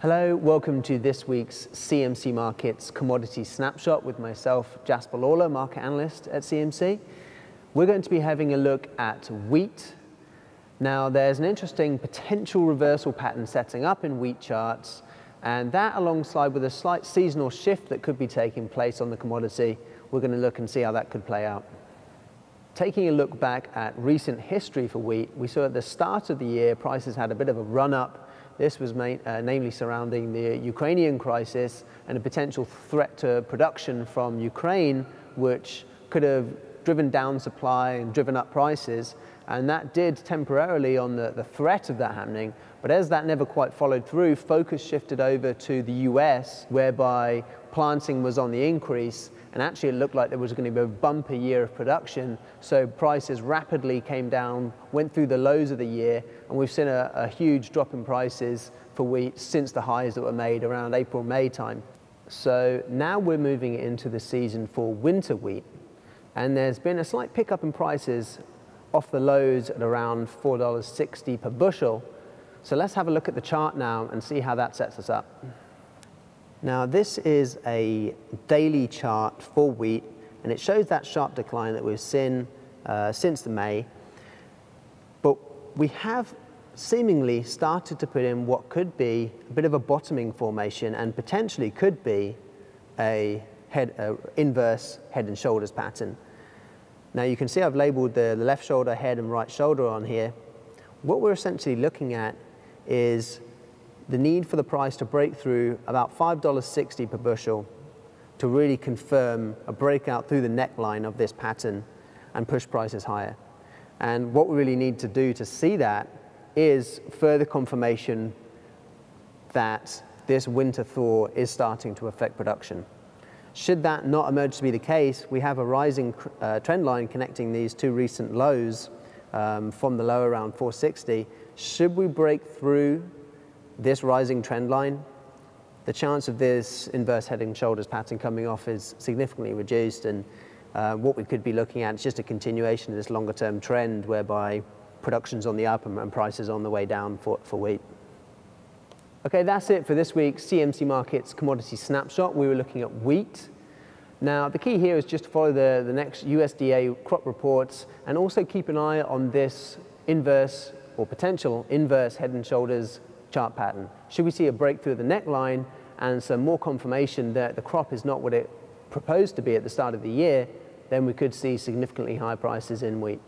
Hello, welcome to this week's CMC Markets Commodity Snapshot with myself, Jasper Lawler, market analyst at CMC. We're going to be having a look at wheat. Now, there's an interesting potential reversal pattern setting up in wheat charts, and that alongside with a slight seasonal shift that could be taking place on the commodity, we're going to look and see how that could play out. Taking a look back at recent history for wheat, we saw at the start of the year prices had a bit of a run up this was main, uh, namely surrounding the Ukrainian crisis and a potential threat to production from Ukraine, which could have driven down supply and driven up prices. And that did temporarily on the, the threat of that happening. But as that never quite followed through, focus shifted over to the US, whereby planting was on the increase and actually it looked like there was going to be a bumper year of production. So prices rapidly came down, went through the lows of the year, and we've seen a, a huge drop in prices for wheat since the highs that were made around April, May time. So now we're moving into the season for winter wheat, and there's been a slight pickup in prices off the lows at around $4.60 per bushel. So let's have a look at the chart now and see how that sets us up. Now this is a daily chart for wheat and it shows that sharp decline that we've seen uh, since the May. But we have seemingly started to put in what could be a bit of a bottoming formation and potentially could be a head a inverse head and shoulders pattern. Now you can see I've labeled the, the left shoulder, head and right shoulder on here. What we're essentially looking at is the need for the price to break through about $5.60 per bushel to really confirm a breakout through the neckline of this pattern and push prices higher. And what we really need to do to see that is further confirmation that this winter thaw is starting to affect production. Should that not emerge to be the case, we have a rising uh, trend line connecting these two recent lows um, from the low around 460. Should we break through this rising trend line, the chance of this inverse head and shoulders pattern coming off is significantly reduced and uh, what we could be looking at is just a continuation of this longer term trend whereby production's on the up and, and prices on the way down for, for wheat. Okay, that's it for this week's CMC Markets Commodity Snapshot. We were looking at wheat. Now, the key here is just to follow the, the next USDA crop reports and also keep an eye on this inverse or potential inverse head and shoulders chart pattern. Should we see a breakthrough of the neckline and some more confirmation that the crop is not what it proposed to be at the start of the year, then we could see significantly higher prices in wheat.